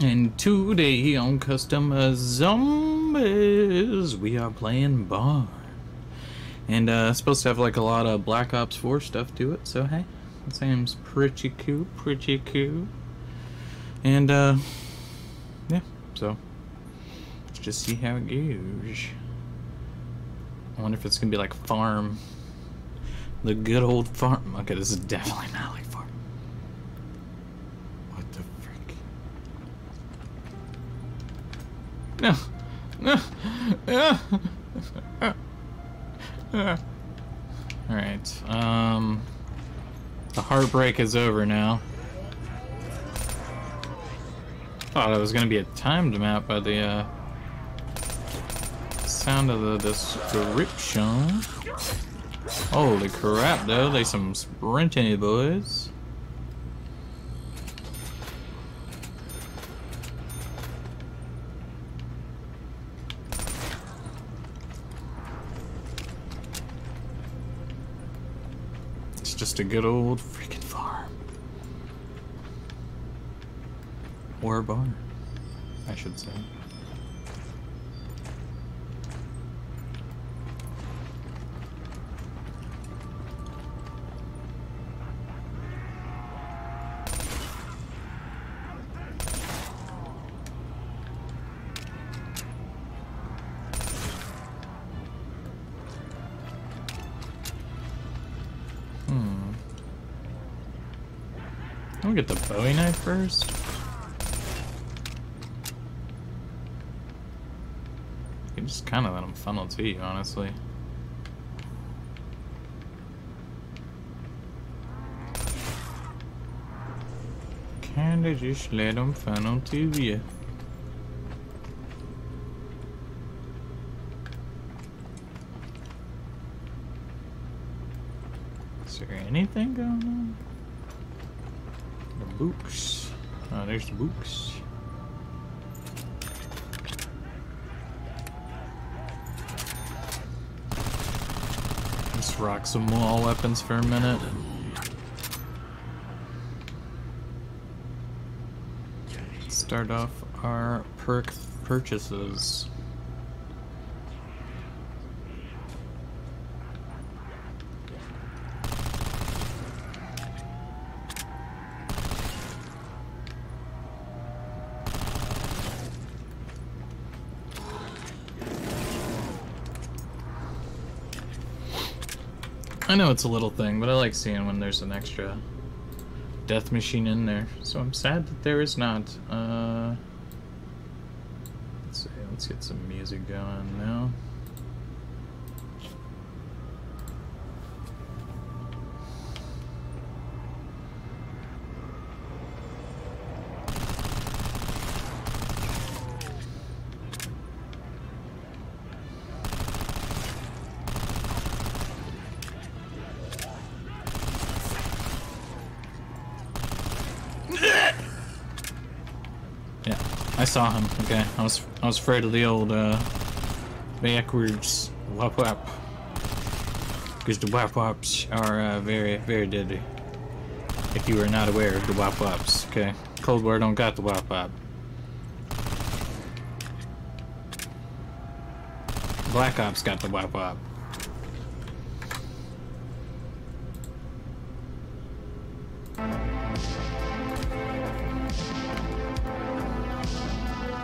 And today on Custom Zombies, we are playing Barn. And uh, it's supposed to have like a lot of Black Ops 4 stuff to it, so hey, that seems pretty cool, pretty cool. And uh, yeah, so let's just see how it goes. I wonder if it's gonna be like farm. The good old farm. Okay, this is definitely not like farm. What the frick? No. No. Alright, um... The heartbreak is over now. Thought it was gonna be a timed map by the, uh... Sound of the description. Holy crap, though. They some sprinting boys. It's just a good old freaking farm. Or a barn, I should say. I'll get the Bowie knife first. You can just kind of let him funnel to you, honestly. Kinda just let him funnel to you. Is there anything going on? Books. Oh, uh, there's the books. Let's rock some wall weapons for a minute. Start off our perk purchases. I know it's a little thing, but I like seeing when there's an extra death machine in there. So I'm sad that there is not. Uh, let's see, let's get some music going now. Yeah, I saw him. Okay, I was I was afraid of the old uh, backwards wap wap because the wap waps are uh, very very deadly. If you are not aware of the wap waps, okay, Cold War don't got the wap wap. Black Ops got the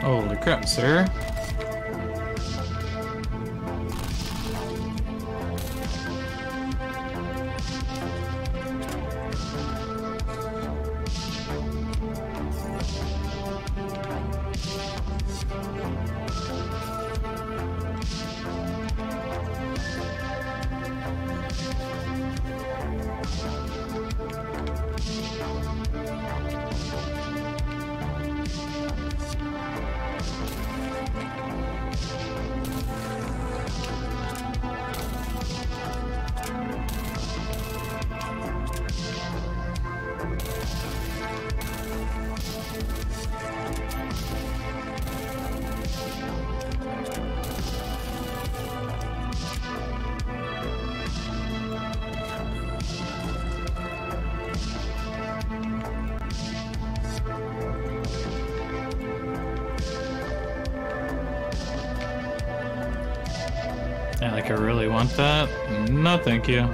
Holy crap, sir. Yeah, like I really want that? No, thank you.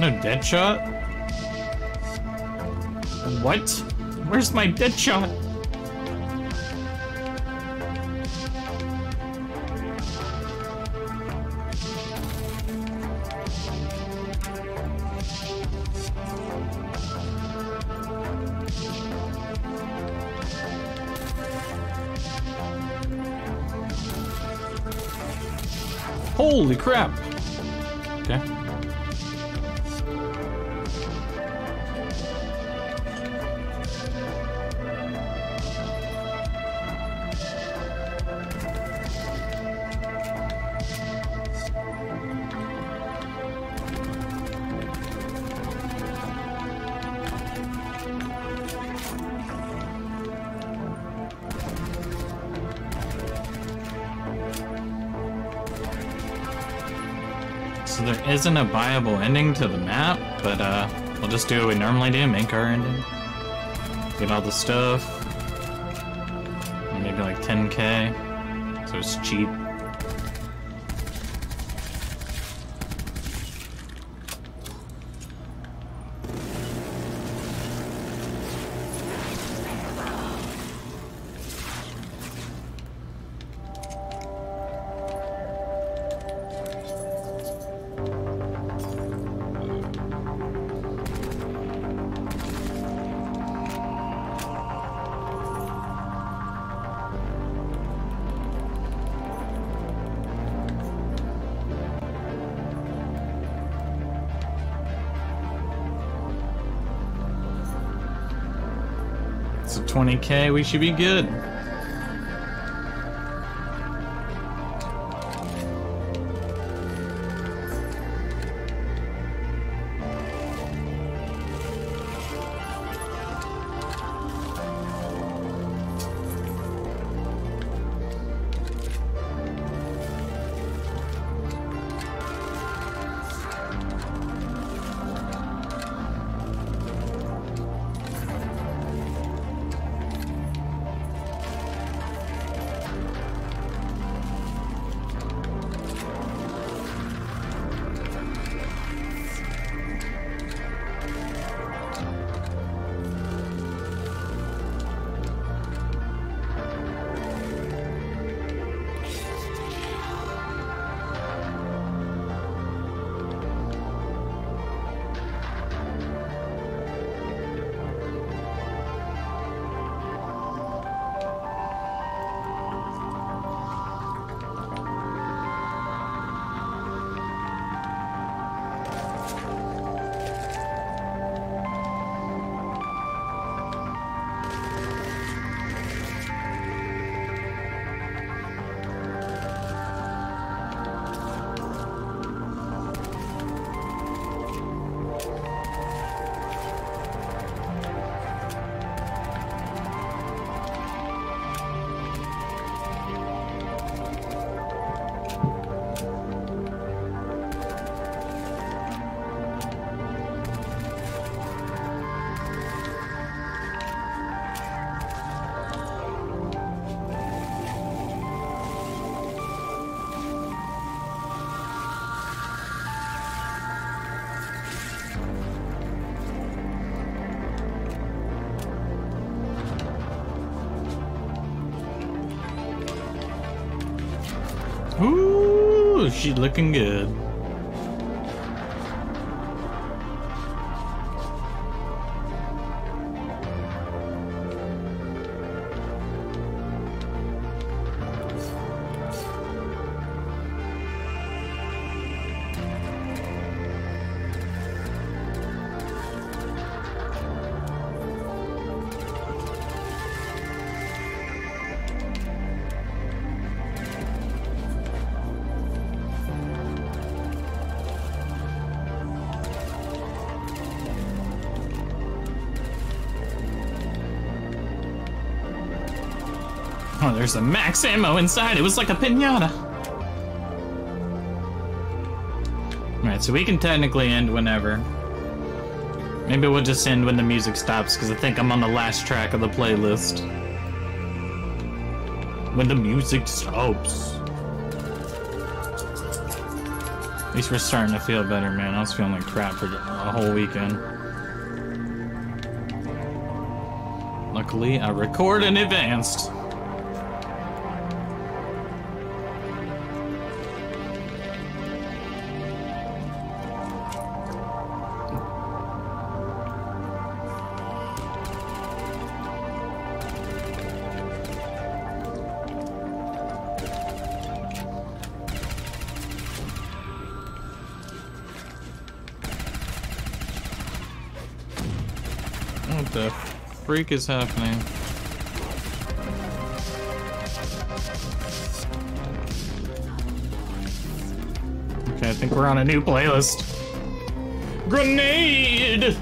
No dead shot? What? Where's my dead shot? Holy crap! Okay. So there isn't a viable ending to the map, but uh, we'll just do what we normally do, make our ending. Get all the stuff. Maybe like 10k, so it's cheap. 20k, we should be good. Ooh, she looking good. Oh, there's a max ammo inside. It was like a pinata. Alright, so we can technically end whenever. Maybe we'll just end when the music stops, because I think I'm on the last track of the playlist. When the music stops. At least we're starting to feel better, man. I was feeling like crap for a whole weekend. Luckily, I record in advance. What the freak is happening? Okay, I think we're on a new playlist. Grenade!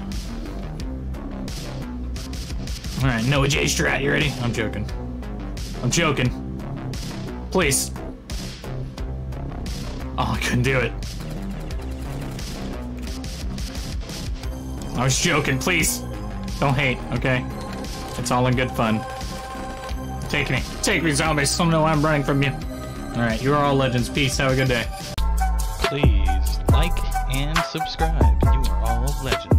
Alright, Noah J Strat, you ready? I'm joking. I'm joking. Please. Oh, I couldn't do it. I was joking, please. Don't hate, okay? It's all in good fun. Take me. Take me, zombies. Some know I'm running from you. Alright, you are all legends. Peace. Have a good day. Please like and subscribe. You are all legends.